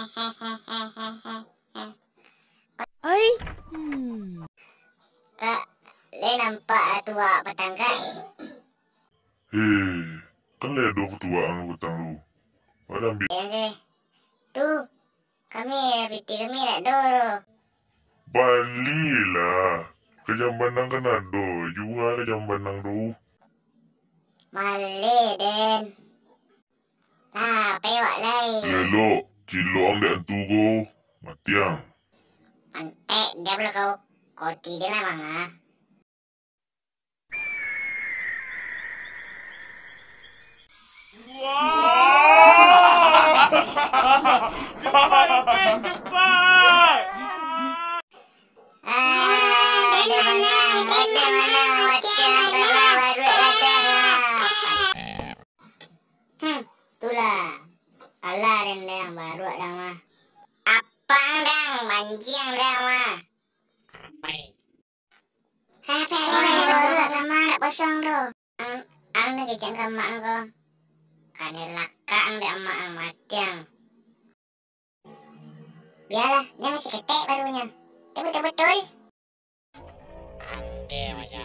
Ay. Hmm. Kak, le nampak tua petang kan? Hei, kan le ada ketua ang petang lu. Pada ambil. Yang sih. Tu, kami piti kami nak dulu. Balilah. Kejam bandang kan ada. Juga kejam bandang tu. Malay den. Nah, pewak lai. Lelok. Kilo ang dek antu ko. Matiang. Pantai dia pula kau. Koti dia lah bang ah. Ah, dia mana? Dia mana? la đen đen bà đuổi đang mà. Áp băng đang bánh chiên đang mà. Hai phe này rồi là tham ăn đã bắt sang đồ ăn ăn cái chẳng tham ăn con cái này là cang đã mà ăn mà chẳng biarlah dia masih ketek barunya betul betul betul mà macam